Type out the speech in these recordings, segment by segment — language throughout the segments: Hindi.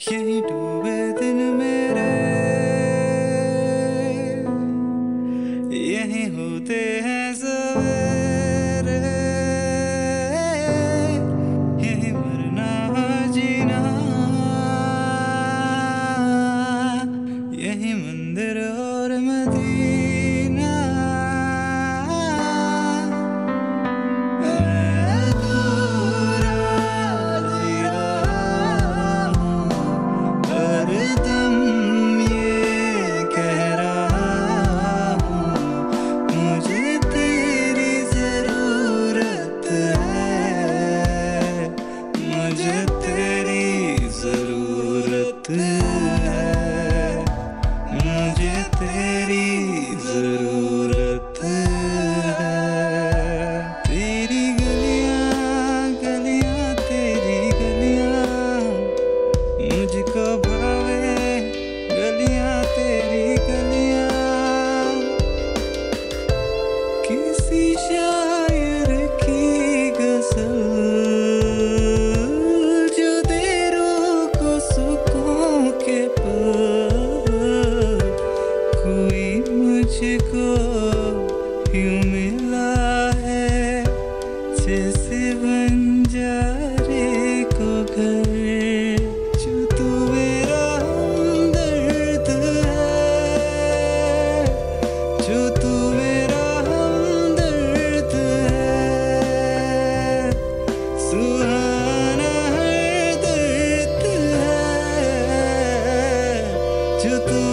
यही डूबे दिन मेरे। यही होते हैं सवेरे शायर की गज़ल को के मुझको मिला है बंजारे को घर जो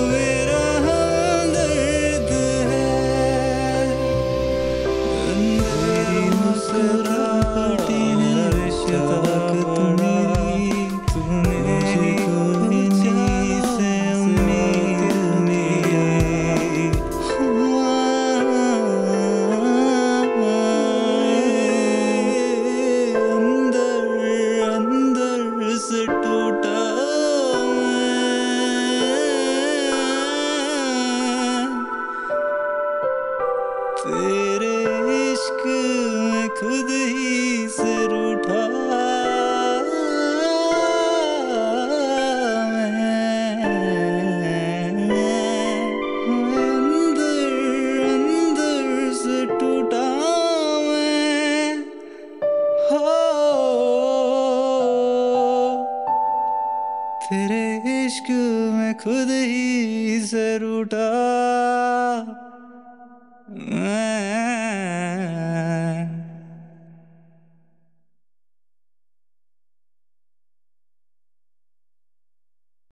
तेरे इश्क में खुद ही से रूठा मैं। अंदर अंदर टूटा मैं। हो, तेरे इश्क में खुद ही से रूठा